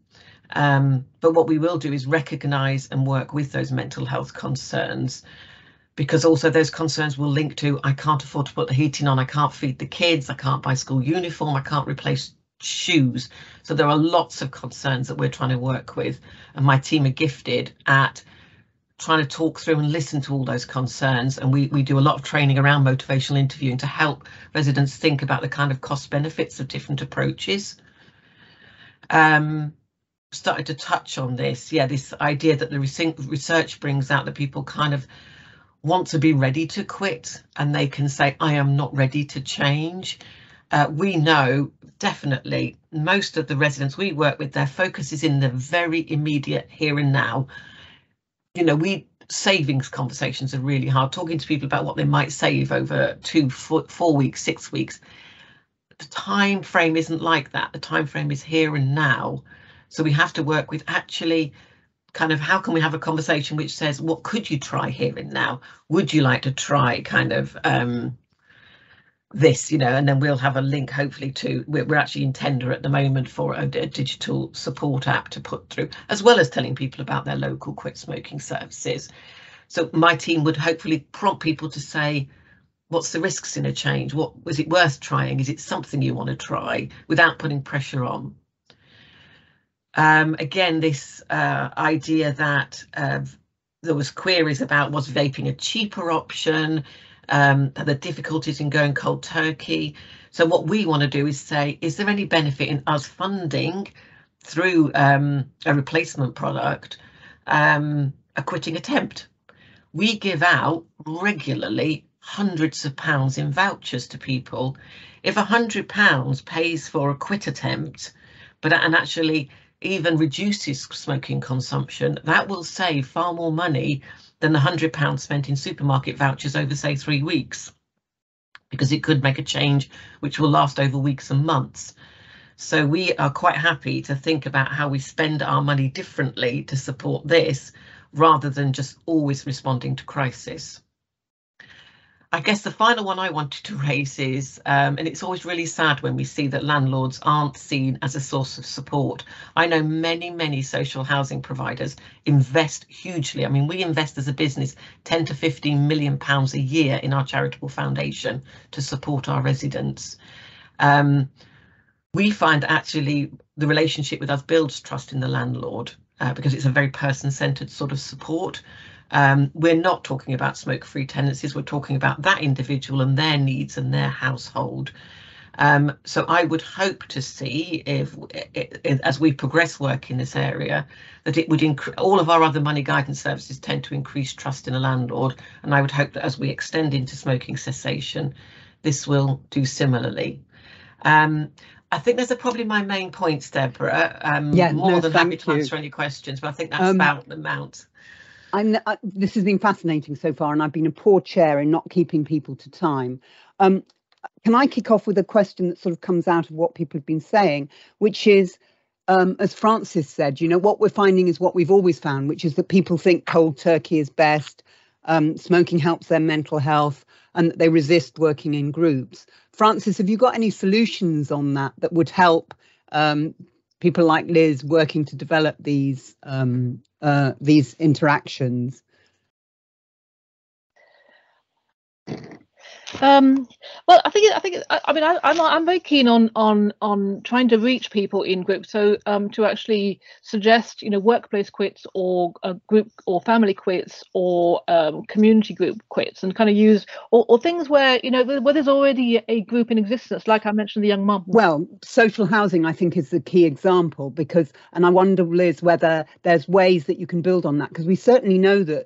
Um, but what we will do is recognise and work with those mental health concerns because also those concerns will link to I can't afford to put the heating on, I can't feed the kids, I can't buy school uniform, I can't replace shoes. So there are lots of concerns that we're trying to work with and my team are gifted at trying to talk through and listen to all those concerns and we, we do a lot of training around motivational interviewing to help residents think about the kind of cost benefits of different approaches. Um, started to touch on this, yeah, this idea that the research brings out that people kind of want to be ready to quit and they can say, I am not ready to change. Uh, we know definitely most of the residents we work with, their focus is in the very immediate here and now. You know, we savings conversations are really hard. Talking to people about what they might save over two, four, four weeks, six weeks. the time frame isn't like that. The time frame is here and now. So we have to work with actually kind of how can we have a conversation which says what could you try here and now? Would you like to try kind of um, this, you know, and then we'll have a link hopefully to we're, we're actually in tender at the moment for a, a, digital support app to put through, as well as telling people about their local quit smoking services. So my team would hopefully prompt people to say, what's the risks in a change? What was it worth trying? Is it something you want to try without putting pressure on? Um, again, this uh, idea that uh, there was queries about was vaping a cheaper option, um, the difficulties in going cold turkey. So what we want to do is say, is there any benefit in us funding through um, a replacement product um, a quitting attempt? We give out regularly hundreds of pounds in vouchers to people. If a hundred pounds pays for a quit attempt, but and actually even reduces smoking consumption, that will save far more money than the £100 spent in supermarket vouchers over, say, three weeks, because it could make a change which will last over weeks and months. So we are quite happy to think about how we spend our money differently to support this, rather than just always responding to crisis. I guess the final one I wanted to raise is, um, and it's always really sad when we see that landlords aren't seen as a source of support. I know many, many social housing providers invest hugely. I mean, we invest as a business 10 to 15 million pounds a year in our charitable foundation to support our residents. Um, we find actually the relationship with us builds trust in the landlord uh, because it's a very person-centered sort of support. Um, we're not talking about smoke-free tenancies, we're talking about that individual and their needs and their household. Um, so I would hope to see if, if, as we progress work in this area, that it would increase all of our other money guidance services tend to increase trust in a landlord. And I would hope that as we extend into smoking cessation, this will do similarly. Um, I think those are probably my main points, Deborah. Um, yeah, more no, than happy to you. answer any questions, but I think that's Um, about the amount. I'm, uh, this has been fascinating so far, and I've been a poor chair in not keeping people to time. Um, can I kick off with a question that sort of comes out of what people have been saying, which is, um, as Frances said, you know, what we're finding is what we've always found, which is that people think cold turkey is best, um, smoking helps their mental health, and that they resist working in groups. Frances, have you got any solutions on that that would help um, people like Liz working to develop these um, uh, these interactions? Um, well, I think I think I, I mean I, I'm I'm very keen on on on trying to reach people in groups. So um, to actually suggest you know workplace quits or a group or family quits or um, community group quits, and kind of use or, or things where you know where there's already a group in existence, like I mentioned the young mum. Well, social housing, I think, is the key example because, and I wonder, Liz, whether there's ways that you can build on that because we certainly know that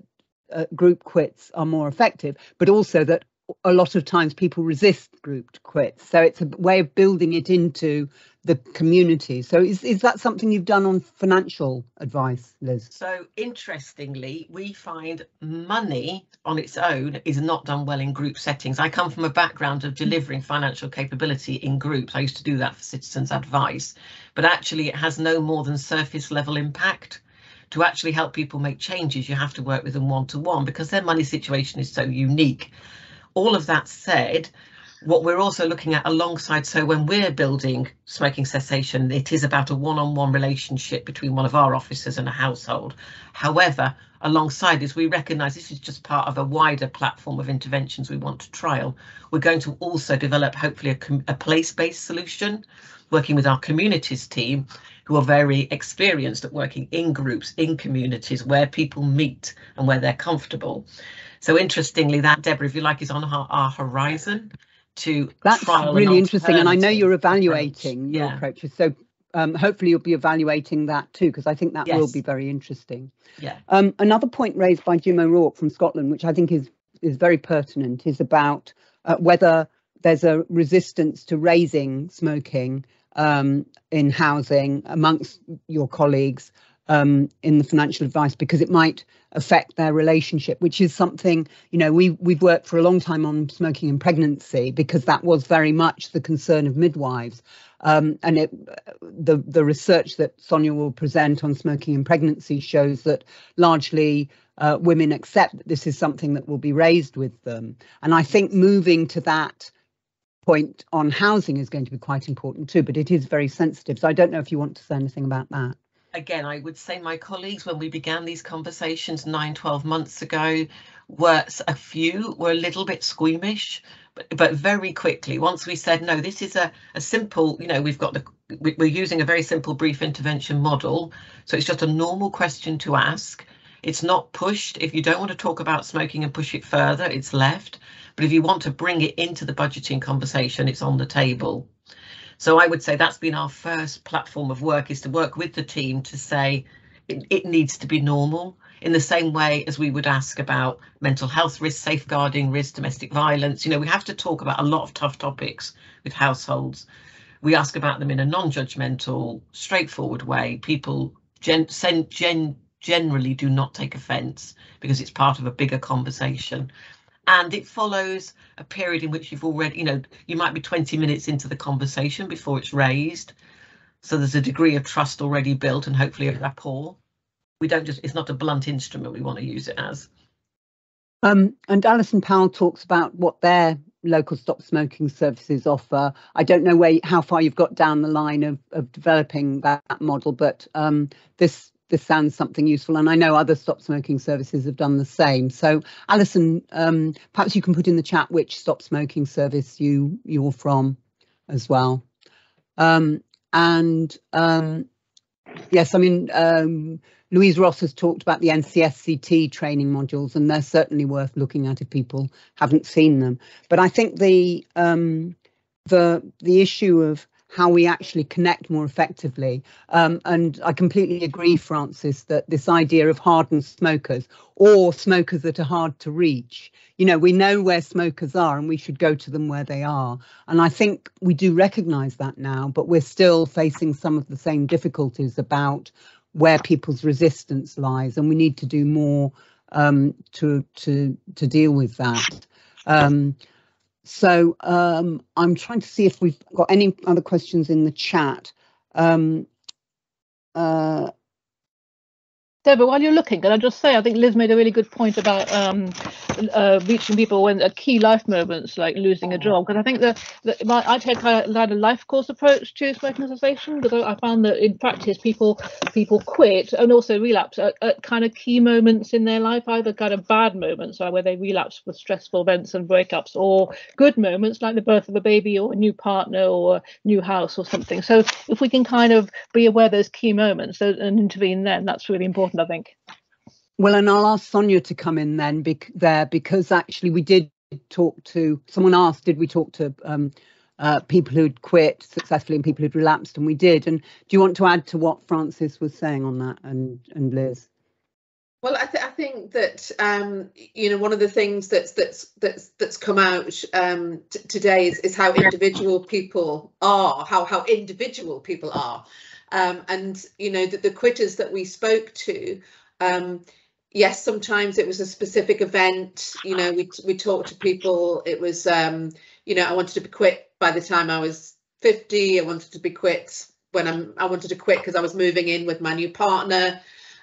uh, group quits are more effective, but also that a lot of times people resist group quits. So it's a way of building it into the community. So is, is that something you've done on financial advice, Liz? So interestingly, we find money on its own is not done well in group settings. I come from a background of delivering financial capability in groups. I used to do that for Citizens Advice, but actually it has no more than surface level impact. To actually help people make changes, you have to work with them one to one because their money situation is so unique. All of that said, what we're also looking at alongside, so when we're building smoking cessation, it is about a one-on-one relationship between one of our officers and a household. However, alongside this, we recognise this is just part of a wider platform of interventions we want to trial. We're going to also develop, hopefully, a, a place-based solution, working with our communities team, who are very experienced at working in groups, in communities where people meet and where they're comfortable. So interestingly, that Deborah, if you like, is on our, our horizon to That's really an interesting, and I know you're evaluating approach. your Yeah. approaches. So um, hopefully you'll be evaluating that too, because I think that will be very interesting. Yeah. Um, another point raised by Jim O'Rourke from Scotland, which I think is is very pertinent, is about uh, whether there's a resistance to raising smoking um, in housing amongst your colleagues um, in the financial advice because it might affect their relationship, which is something you know we we've worked for a long time on smoking and pregnancy because that was very much the concern of midwives. Um, and it, the the research that Sonya will present on smoking and pregnancy shows that largely uh, women accept that this is something that will be raised with them. And I think moving to that point on housing is going to be quite important too, but it is very sensitive. So I don't know if you want to say anything about that again, I would say my colleagues, when we began these conversations nine, 12 months ago, were a few were a little bit squeamish, but, but very quickly, once we said, no, this is a, a simple, you know, we've got the, we're using a very simple brief intervention model. So it's just a normal question to ask. It's not pushed. If you don't want to talk about smoking and push it further, it's left. But if you want to bring it into the budgeting conversation, it's on the table. So I would say that's been our first platform of work is to work with the team to say it, it needs to be normal in the same way as we would ask about mental health risk, safeguarding risk, domestic violence. You know, we have to talk about a lot of tough topics with households. We ask about them in a non-judgmental, straightforward way. People gen, gen, generally do not take offence because it's part of a bigger conversation and it follows a period in which you've already, you know, you might be 20 minutes into the conversation before it's raised. So there's a degree of trust already built and hopefully a rapport. We don't just, it's not a blunt instrument we want to use it as. Um, and Alison Powell talks about what their local stop smoking services offer. I don't know where how far you've got down the line of, of developing that model, but um, this this sounds something useful. And I know other stop smoking services have done the same. So Alison, um, perhaps you can put in the chat which stop smoking service you you're from as well. Um, and um, yes, I mean, um, Louise Ross has talked about the NCSCT training modules, and they're certainly worth looking at if people haven't seen them. But I think the um, the the issue of how we actually connect more effectively. Um, and I completely agree, Frances, that this idea of hardened smokers or smokers that are hard to reach, you know, we know where smokers are and we should go to them where they are. And I think we do recognise that now, but we're still facing some of the same difficulties about where people's resistance lies, and we need to do more um, to to to deal with that. Um, so um, I'm trying to see if we've got any other questions in the chat. Um, uh, Deborah, while you're looking, can I just say I think Liz made a really good point about um, uh, reaching people when at key life moments like losing a oh. job. Because I think that, that my, I take a, a life course approach to smoking cessation because I found that in practice people people quit and also relapse at, at, kind of key moments in their life, either kind of bad moments where they relapse with stressful events and breakups, or good moments like the birth of a baby or a new partner or a new house or something. So if we can kind of be aware of those key moments and intervene then, that's really important important, I think. Well, and I'll ask Sonya to come in then bec- there because actually we did talk to someone asked, did we talk to um, uh, people who'd quit successfully and people who'd relapsed, and we did. And do you want to add to what Frances was saying on that and and Liz? Well, I, th- I think that um, you know one of the things that's that's that's that's come out um, t- today is, is how individual people are, how how individual people are, um, and you know that the quitters that we spoke to um, yes sometimes it was a specific event you know we, we talked to people it was um, you know i wanted to be quit by the time i was 50 i wanted to be quit when i'm i wanted to quit because i was moving in with my new partner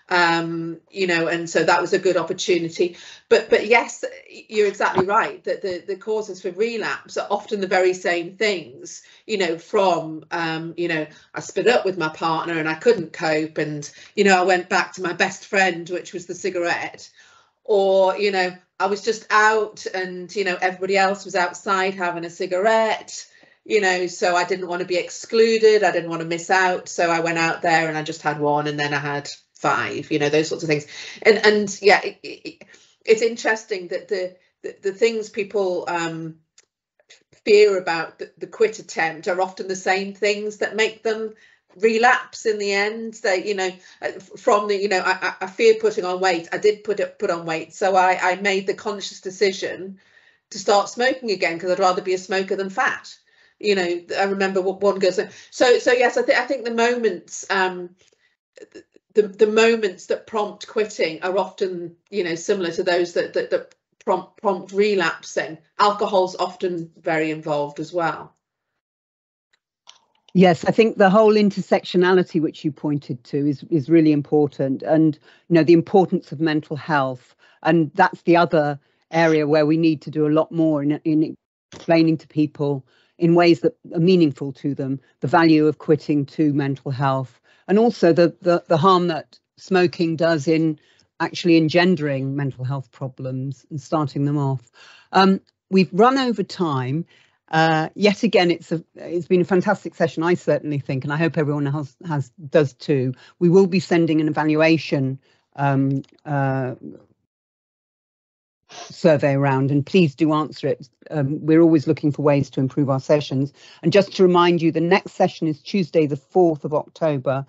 um, you know, and so that was a good opportunity. But but yes, you're exactly right that the the causes for relapse are often the very same things. You know, from um, you know, I split up with my partner and I couldn't cope, and you know, I went back to my best friend, which was the cigarette, or you know, I was just out and you know everybody else was outside having a cigarette you know so i didn't want to be excluded i didn't want to miss out so i went out there and i just had one and then i had five you know those sorts of things. And and yeah it, it, it's interesting that the, the, the things people um fear about the, the quit attempt are often the same things that make them relapse in the end. They you know uh, from the you know I, I fear putting on weight. I did put it put on weight. So i i made the conscious decision to start smoking again because i'd rather be a smoker than fat. You know i remember what one goes so so yes i think i think the moments um the, the moments that prompt quitting are often, you know, similar to those that, that, that prompt, prompt relapsing. Alcohol's often very involved as well. Yes, I think the whole intersectionality which you pointed to is is really important, and you know the importance of mental health, and that's the other area where we need to do a lot more in in explaining to people in ways that are meaningful to them the value of quitting to mental health, and also the the, the harm that smoking does in actually engendering mental health problems and starting them off. Um, we've run over time uh, yet again, it's a it's been a fantastic session. I certainly think, and I hope everyone else has does too. We will be sending an evaluation um, uh, survey around, and please do answer it. Um, we're always looking for ways to improve our sessions. And just to remind you, the next session is Tuesday, the fourth of October,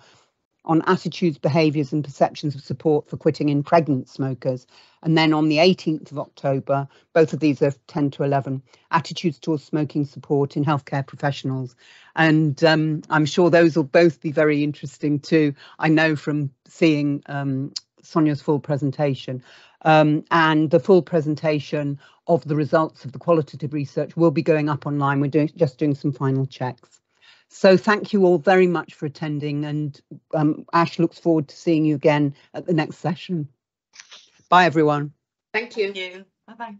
on attitudes, behaviours and perceptions of support for quitting in pregnant smokers. And then on the 18th of October, both of these are 10 to 11, attitudes towards smoking support in healthcare professionals. And um, I'm sure those will both be very interesting too. I know from seeing um, Sonya's full presentation. Um, and the full presentation of the results of the qualitative research will be going up online. We're doing, just doing some final checks. So thank you all very much for attending and um, ASH looks forward to seeing you again at the next session. Bye everyone. Thank you. Thank you. Bye bye.